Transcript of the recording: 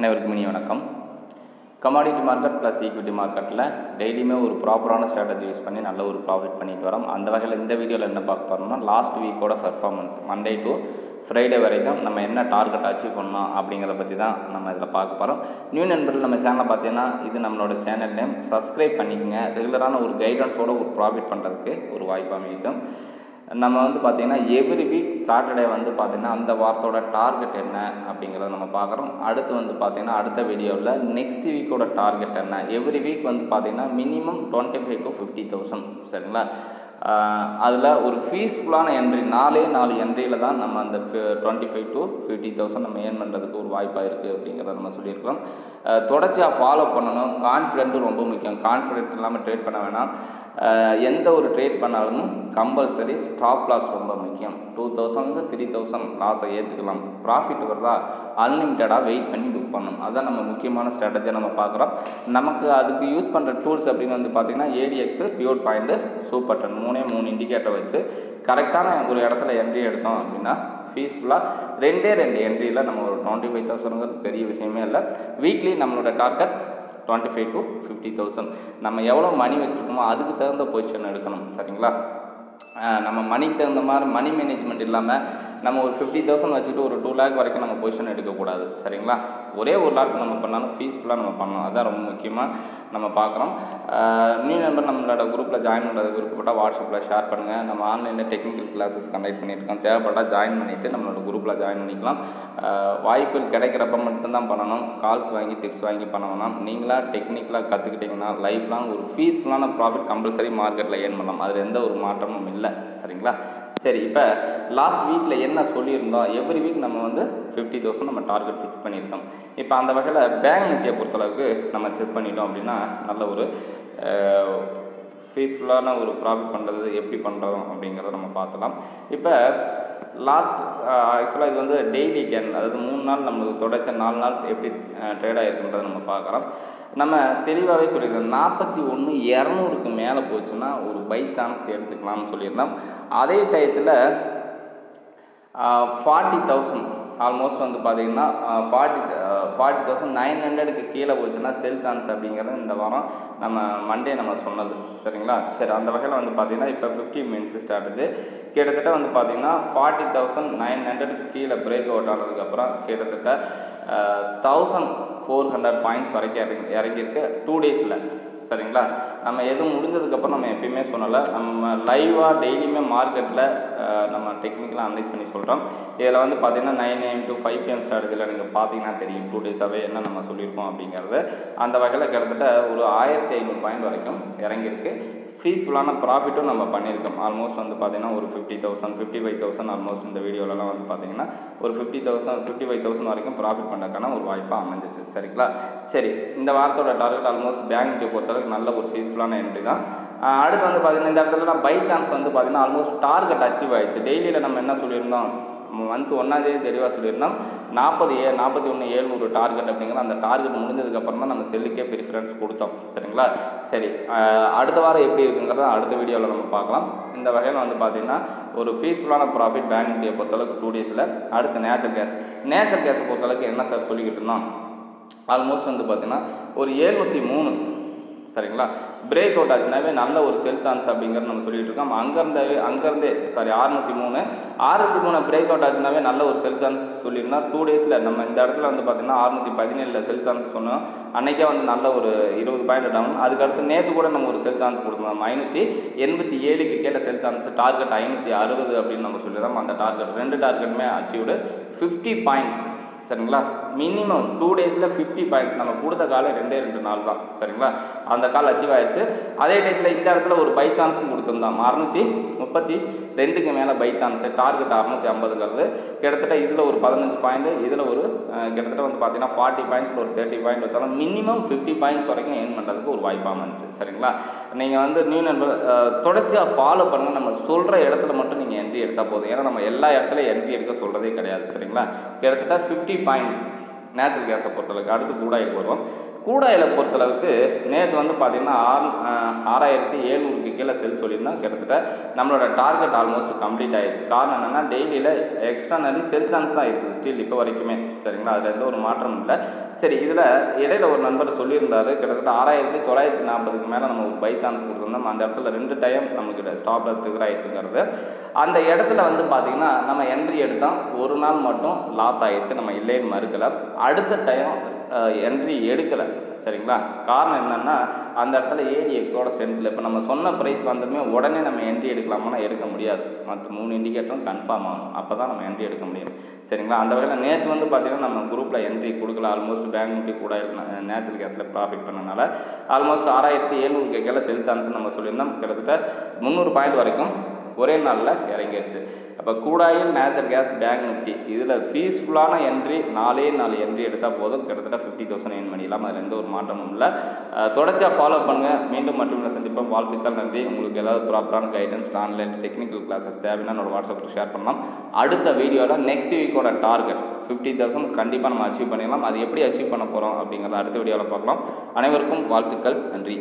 அனைவருக்கும் இனி வணக்கம். கமாடிட்டி மார்க்கெட் ப்ளஸ் ஈக்விட்டி மார்க்கெட்டில் டெய்லியுமே ஒரு ப்ராப்பரான ஸ்ட்ராட்டஜி யூஸ் பண்ணி நல்ல ஒரு ப்ராஃபிட் பண்ணிட்டு வரோம். அந்த வகையில் இந்த வீடியோவில் என்ன பார்க்க போகிறோம்னா லாஸ்ட் வீக்கோட பர்ஃபார்மன்ஸ் மண்டே டு ஃப்ரைடே வரைக்கும் நம்ம என்ன டார்கெட் அச்சீவ் பண்ணோம் அப்படிங்கிறத பற்றி தான் நம்ம இதில் பார்க்க போகிறோம் நியூ நண்பர்கள் நம்ம சேனலை பார்த்தீங்கன்னா இது நம்மளோட சேனல் நேம் சப்ஸ்கிரைப் பண்ணிக்கோங்க. ரெகுலரான ஒரு கைடன்ஸோட ஒரு ப்ராஃபிட் பண்ணுறதுக்கு ஒரு வாய்ப்பு அமைக்கும் நம்ம வந்து பார்த்திங்கன்னா எவ்ரி வீக் சாட்டர்டே வந்து பார்த்திங்கன்னா அந்த வாரத்தோட டார்கெட் என்ன அப்படிங்கிறத நம்ம பார்க்குறோம் அடுத்து வந்து பார்த்திங்கன்னா அடுத்த வீடியோவில் நெக்ஸ்ட் வீக்கோட டார்கெட் என்ன? எவ்ரி வீக் வந்து பார்த்திங்கன்னா minimum twenty five to fifty thousand சரிங்களா அதில் ஒரு ஃபீஸ்ஃபுல்லான என்ட்ரி நாலே நாலு என்ட்ரியில் தான் நம்ம அந்த twenty five to fifty thousand நம்ம ஏர்ன் பண்ணுறதுக்கு ஒரு வாய்ப்பாக இருக்குது அப்படிங்கிறத நம்ம சொல்லியிருக்கிறோம். தொடர்ச்சியாக ஃபாலோ பண்ணணும். கான்ஃபிடென்ட்டும் ரொம்ப முக்கியம். கான்ஃபிடென்ட் இல்லாமல் ட்ரேட் பண்ண வேணாம். எந்த ஒரு ட்ரேட் பண்ணாலும் கம்பல்சரி ஸ்டாப் லாஸ் ரொம்ப முக்கியம். டூ தௌசண்ட் த்ரீ தௌசண்ட் லாஸை ஏற்றுக்கலாம் ப்ராஃபிட் வருதா? அன்லிமிட்டடாக வெயிட் பண்ணி புக் பண்ணணும். அதுதான் நம்ம முக்கியமான ஸ்ட்ராட்டஜியை நம்ம பார்க்குறோம். நமக்கு அதுக்கு யூஸ் பண்ணுற டூல்ஸ் அப்படின்னு வந்து பார்த்திங்கன்னா ADX pure point super ten மூணே மூணு இண்டிகேட்டர் வச்சு கரெக்டான ஒரு இடத்துல என்ட்ரி எடுத்தோம் அப்படின்னா ஃபீஸ்ஃபுல்லாக ரெண்டே ரெண்டு என்ட்ரியில் நம்ம ஒரு டுவெண்ட்டி ஃபைவ் தௌசண்ட்ங்கிறது பெரிய விஷயமே இல்லை. வீக்லி நம்மளோட target twenty five to fifty thousand நம்ம எவ்வளோ மணி வச்சுருக்கோமோ அதுக்கு தகுந்த பொசிஷன் எடுக்கணும் சரிங்களா? நம்ம மணிக்கு தகுந்த மாதிரி மணி மேனேஜ்மெண்ட் இல்லாமல் நம்ம ஒரு ஃபிஃப்டி தௌசண்ட் வச்சுட்டு ஒரு டூ லேக் வரைக்கும் நம்ம பொசிஷன் எடுக்கக்கூடாது. சரிங்களா? ஒரே ஒரு லேக் நம்ம பண்ணாலும் ஃபீஸ்ஃபுல்லாக நம்ம பண்ணணும் அதுதான் ரொம்ப முக்கியமாக நம்ம பார்க்குறோம். நியூ நம்பர் நம்மளோட குரூப்பில் ஜாயின் பண்ணுறது விருப்பப்பட்டால் வாட்ஸ்அப்பில் ஷேர் பண்ணுங்கள் நம்ம ஆன்லைனில் டெக்னிக்கல் கிளாஸஸ் கண்டக்ட் பண்ணியிருக்கோம். தேவைப்பட்டால் ஜாயின் பண்ணிவிட்டு நம்மளோட குரூப்பில் ஜாயின் பண்ணிக்கலாம். வாய்ப்புகள் கிடைக்கிறப்ப மட்டும்தான் பண்ணணும். கால்ஸ் வாங்கி டிப்ஸ் வாங்கி பண்ண வேணாம். நீங்களாக டெக்னிக்கலாக கற்றுக்கிட்டிங்கன்னா லைஃப் லாங் ஒரு ஃபீஸ்ஃபுல்லான ப்ராஃபிட் கம்பல்சரி மார்க்கெட்டில் ஏர்ன் பண்ணலாம். அதில் எந்த ஒரு மாற்றமும் இல்லை. சரிங்களா? சரி இப்போ லாஸ்ட் வீக்கில் என்ன சொல்லியிருந்தோம்? எவ்ரி வீக் நம்ம வந்து ஃபிஃப்டி தௌசண்ட் நம்ம டார்கெட் ஃபிக்ஸ் பண்ணியிருந்தோம். இப்போ அந்த வகையில் பேங்க் நிஃப்டியை பொறுத்தளவுக்கு நம்ம செக் பண்ணிட்டோம் அப்படின்னா நல்ல ஒரு ஃபீஸ்ஃபுல்லான ஒரு ப்ராஃபிட் பண்ணுறது எப்படி பண்ணுறோம் அப்படிங்கிறத நம்ம பார்த்தலாம் இப்போ லாஸ்ட் ஆக்சுவலாக இது வந்து டெய்லி கேன் அதாவது மூணு நாள் நம்மளுக்கு தொடர்ச்சி நாலு நாள் எப்படி ட்ரேட் ஆகிருக்குன்றதை நம்ம பார்க்குறோம் நம்ம தெளிவாகவே சொல்லியிருக்கோம் நாற்பத்தி ஒன்று இரநூறுக்கு மேலே போச்சுன்னா ஒரு பை சான்ஸ் எடுத்துக்கலாம்னு சொல்லியிருந்தோம். அதே டயத்தில் ஃபார்ட்டி தௌசண்ட் ஆல்மோஸ்ட் வந்து பார்த்தீங்கன்னா ஃபார்ட்டி ஃபார்ட்டி தௌசண்ட் நைன் ஹண்ட்ரடுக்கு கீழே போச்சுன்னா செல் சான்ஸ் அப்படிங்கிறது இந்த வாரம் நம்ம மண்டே நம்ம சொன்னது. சரிங்களா? சரி அந்த வகையில் வந்து பார்த்தீங்கன்னா இப்போ ஃபிஃப்டி மினிட்ஸ் ஸ்ட்ராட்டஜி கிட்டத்தட்ட வந்து பார்த்தீங்கன்னா ஃபார்ட்டி தௌசண்ட் நைன் ஹண்ட்ரடுக்கு கீழே பிரேக் அவுட் ஆனதுக்கப்புறம் கிட்டத்தட்ட தௌசண்ட் ஃபோர் ஹண்ட்ரட் பாயிண்ட்ஸ் வரைக்கும் இறங்கி இறங்கியிருக்கு டூ டேஸில் சரிங்களா? நம்ம எதுவும் முடிஞ்சதுக்கப்புறம் நம்ம எப்பயுமே சொல்லலை. நம்ம லைவாக டெய்லியுமே மார்க்கெட்டில் நம்ம டெக்னிக்கலாக அனலைஸ் பண்ணி சொல்கிறோம் இதில் வந்து பார்த்தீங்கன்னா nine AM to five PM ஸ்ட்ராட்டஜியில் நீங்கள் பார்த்தீங்கன்னா தெரியும். டூ டேஸாகவே என்ன நம்ம சொல்லியிருக்கோம் அப்படிங்கிறது. அந்த வகையில் கிட்டத்தட்ட ஒரு ஆயிரத்தி ஐநூறு பாயிண்ட் வரைக்கும் இறங்கியிருக்கு. ஃபீஸ்ஃபுல்லான ப்ராஃபிட்டும் நம்ம பண்ணியிருக்கோம். ஆல்மோஸ்ட் வந்து பார்த்தீங்கன்னா ஒரு fifty thousand fifty five thousand almost இந்த வீடியோலலாம் வந்து பார்த்தீங்கன்னா ஒரு fifty thousand fifty five thousand வரைக்கும் ப்ராஃபிட் பண்ணுறதுக்கான ஒரு வாய்ப்பாக அமைஞ்சிச்சு. சரிங்களா? சரி இந்த வாரத்தோட டார்கெட் ஆல்மோஸ்ட் பேங்க்கு பொறுத்தளவுக்கு நல்ல ஒரு ஃபீஸ் யூஸ்ஃபுல்லான என்ட்ரி தான். அடுத்து வந்து பார்த்தீங்கன்னா இந்த இடத்துல நான் பை சான்ஸ் வந்து பார்த்தீங்கன்னா ஆல்மோஸ்ட் டார்கெட் அச்சீவ் ஆயிடுச்சு. டெய்லியில் நம்ம என்ன சொல்லியிருந்தோம்? மந்த் ஒன்றாந்தேதி தெளிவாக சொல்லியிருந்தோம். நாற்பது ஏ நாற்பத்தி ஒன்று ஏழ்நூறு டார்கெட் அப்படிங்கிற அந்த டார்கெட் முடிஞ்சதுக்கப்புறம் தான் நம்ம செல்லுக்கே ப்ரிஃபரன்ஸ் கொடுத்தோம். சரிங்களா? சரி. அடுத்த வாரம் எப்படி இருக்குங்கிறத அடுத்த வீடியோவில் நம்ம பார்க்கலாம். இந்த வகையில் வந்து பார்த்திங்கன்னா ஒரு ஃபீஸ்ஃபுல்லான ப்ராஃபிட் பேங்க் இண்டியை பொறுத்தளவுக்கு டூ டேஸில் அடுத்து நேச்சர் கேஸ் நேச்சர் கேஸை பொறுத்தளவுக்கு என்ன சார் சொல்லிக்கிட்டு இருந்தோம்? ஆல்மோஸ்ட் வந்து பார்த்திங்கன்னா ஒரு ஏழ்நூற்றி மூணு சரிங்களா? பிரேக் அவுட் ஆச்சுனாவே நல்ல ஒரு செல் சான்ஸ் அப்படிங்கிறது நம்ம சொல்லிட்டு இருக்கோம். அங்கேருந்தே அங்கேருந்தே சாரி அறுநூற்றி மூணு அறுநூற்றி மூணு பிரேக் அவுட் ஆச்சுனாவே நல்ல ஒரு செல் சான்ஸ் சொல்லியிருந்தோம் டூ டேஸில் நம்ம இந்த இடத்துல வந்து பார்த்திங்கன்னா அறுநூற்றி பதினேழில் செல் சான்ஸ் சொன்னோம். அன்றைக்கே வந்து நல்ல ஒரு இருபது பாயிண்ட் டவுன் அதுக்கடுத்து நேற்று கூட நம்ம ஒரு செல் சான்ஸ் கொடுத்துருந்தோம். ஐநூற்றி எண்பத்தி ஏழுக்கு கேட்ட செல் சான்ஸ் டார்கெட் ஐநூற்றி அறுபது அப்படின்னு நம்ம சொல்லியிருந்தோம். அந்த டார்கெட் ரெண்டு டார்கெட்டுமே அச்சீவ்டு ஃபிஃப்டி பாயிண்ட்ஸ் சரிங்களா? மினிமம் டூ டேஸில் ஃபிஃப்டி பாயிண்ட்ஸ் நம்ம கொடுத்த காலம் ரெண்டே ரெண்டு நாள் தான். சரிங்களா? அந்த கால் அச்சீவ் ஆயிடுச்சு. அதே டைத்தில் இந்த இடத்துல ஒரு பை சான்ஸும் கொடுத்துருந்தோம் அறுநூற்றி முப்பத்தி ரெண்டுக்கு மேலே பை சான்ஸு டார்கெட் அறுநூற்றி ஐம்பதுங்கிறது. கிட்டத்தட்ட இதில் ஒரு பதினஞ்சு பாயிண்ட் இதில் ஒரு கிட்டத்தட்ட வந்து பார்த்தீங்கன்னா ஃபார்ட்டி பாயிண்ட்ஸில் ஒரு தேர்ட்டி பாயிண்ட் வச்சாலும் மினிமம் ஃபிஃப்டி பாயிண்ட்ஸ் வரைக்கும் ஏர்ன் பண்ணுறதுக்கு ஒரு வாய்ப்பாக அமைஞ்சிச்சு சரிங்களா? நீங்கள் வந்து நியூ நண்பர் தொடர்ச்சியாக ஃபாலோ பண்ணுங்கள் நம்ம சொல்கிற இடத்துல மட்டும் நீங்கள் என்ட்ரி எடுத்தால் போதும். ஏன்னா நம்ம எல்லா இடத்துலையும் என்ட்ரி எடுக்க சொல்கிறதே கிடையாது. சரிங்களா? கிட்டத்தட்ட ஃபிஃப்டி பாயிண்ட்ஸ் நேச்சுரல் கேஸை பொறுத்தளவுக்கு அடுத்து கூடாய்க்கு வருவோம் கூடாயில் பொறுத்தளவுக்கு நேற்று வந்து பார்த்திங்கன்னா ஆறு ஆறாயிரத்தி ஏழ்நூறுக்கு கீழே செல் சொல்லியிருந்தோம். கிட்டத்தட்ட நம்மளோட டார்கெட் ஆல்மோஸ்ட் கம்ப்ளீட் ஆயிடுச்சு காரணம் என்னென்னா டெய்லியில் எக்ஸ்ட்ரானரி செல் சான்ஸ் தான் இருக்குது ஸ்டில் இப்போ வரைக்குமே. சரிங்களா? அதில் எந்த ஒரு மாற்றம் இல்லை. சரி இதில் இடையில ஒரு நண்பர் சொல்லியிருந்தாரு. கிட்டத்தட்ட ஆறாயிரத்தி தொள்ளாயிரத்தி நாற்பதுக்கு மேலே நம்ம பை சான்ஸ் கொடுத்துருந்தோம். அந்த இடத்துல ரெண்டு டைம் நமக்கு ஸ்டாப் லாஸ் டிகர் ஆயிடுச்சுங்கிறது. அந்த இடத்துல வந்து பார்த்திங்கன்னா நம்ம என்ட்ரி எடுத்தால் ஒரு நாள் மட்டும் லாஸ் ஆயிடுச்சு. நம்ம இல்லைன்னு மறுக்கலை. அடுத்த டைம் என்ட்ரி எடுக்கலை. சரிங்களா? காரணம் என்னென்னா அந்த இடத்துல ஏடிஎக்ஸோட ஸ்ட்ரென்த்தில் இப்போ நம்ம சொன்ன ப்ரைஸ் வந்ததுமே உடனே நம்ம என்ட்ரி எடுக்கலாமான்னா எடுக்க முடியாது. மற்ற மூணு இண்டிகேட்டரும் கன்ஃபார்ம் ஆகும் அப்போ தான் நம்ம என்ட்ரி எடுக்க முடியும். சரிங்களா? அந்த வகையில் நேற்று வந்து பார்த்திங்கன்னா நம்ம குரூப்பில் என்ட்ரி கொடுக்கல. ஆல்மோஸ்ட் பேங்க் நிஃப்டி கூட நேச்சுரல் கேஸில் ப்ராஃபிட் பண்ணனால ஆல்மோஸ்ட் ஆறாயிரத்தி எழுநூறு கீழே செல் சான்ஸ் நம்ம சொல்லியிருந்தோம். கிட்டத்தட்ட முந்நூறு பாயிண்ட் வரைக்கும் ஒரே நாளில் இறங்கிடுச்சு அப்போ crude oil natural gas bank Nifty. இதில் பீஸ்ஃபுல்லான என்ட்ரி நாலே நாலு என்ட்ரி எடுத்தால் போதும். கிட்டத்தட்ட ஃபிஃப்டி தௌசண்ட் என் பண்ணிடலாம். அதில் எந்த ஒரு மாற்றமும் இல்லை. தொடர்ச்சியாக ஃபாலோ பண்ணுங்கள் மீண்டும் மற்றும் சந்திப்போம். வாழ்த்துக்கள் நன்றி. உங்களுக்கு ஏதாவது ப்ராப்பரான கைடன்ஸ் ஆன்லைன் டெக்னிக்கல் கிளாஸஸ் தேவைன்னா என்னோட வாட்ஸ்அப்பில் ஷேர் பண்ணலாம். அடுத்த வீடியோவில் நெக்ஸ்ட் வீக்கோட டார்கெட் ஃபிஃப்டி தௌசண்ட் கண்டிப்பாக நம்ம அச்சீவ் பண்ணிடலாம். அது எப்படி அச்சீவ் பண்ண போகிறோம் அப்படிங்கிறத அடுத்த வீடியோவில் பார்க்கலாம். அனைவருக்கும் வாழ்த்துக்கள் நன்றி.